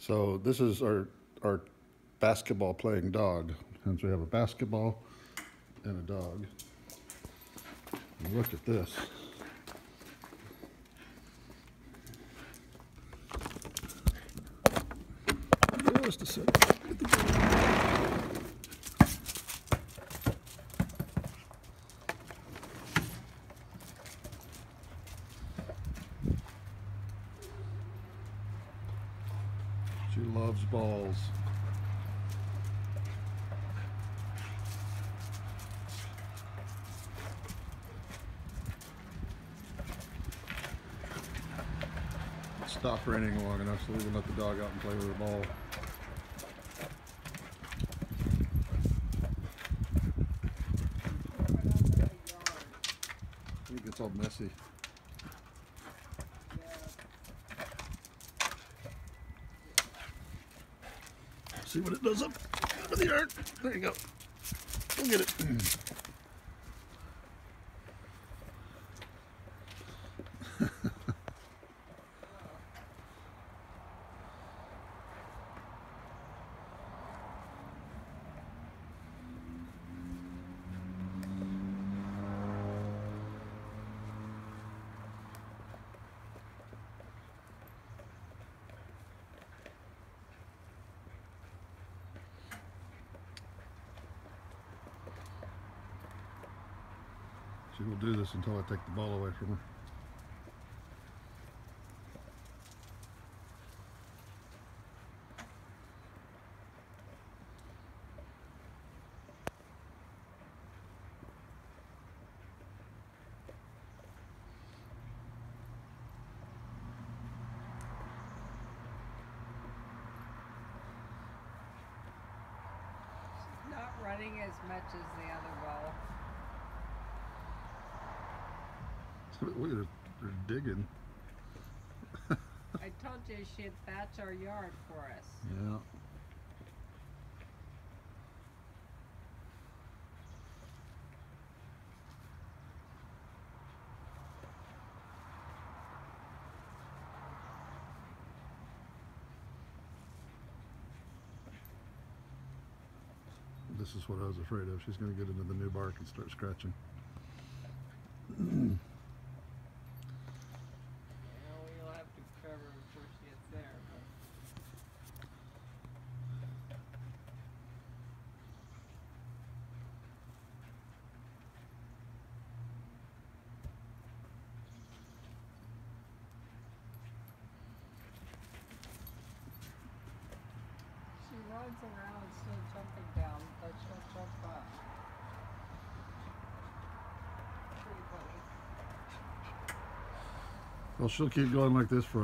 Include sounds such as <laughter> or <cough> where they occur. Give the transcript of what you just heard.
So this is our, our basketball playing dog. Hence we have a basketball and a dog. And look at this. Just a second. She loves balls. Stop raining long enough so we can let the dog out and play with the ball. It gets all messy. See what it does up in the yard. There you go. Go get it. She will do this until I take the ball away from her. Not running as much as the other ball. Look at her, they're digging. I told you she'd thatch our yard for us. Yeah. This is what I was afraid of. She's going to get into the new bark and start scratching. <clears throat> Yeah, we'll have to cover her before she gets there, but. Around jumping down, but she'll jump up. Pretty funny. Well, she'll keep going like this for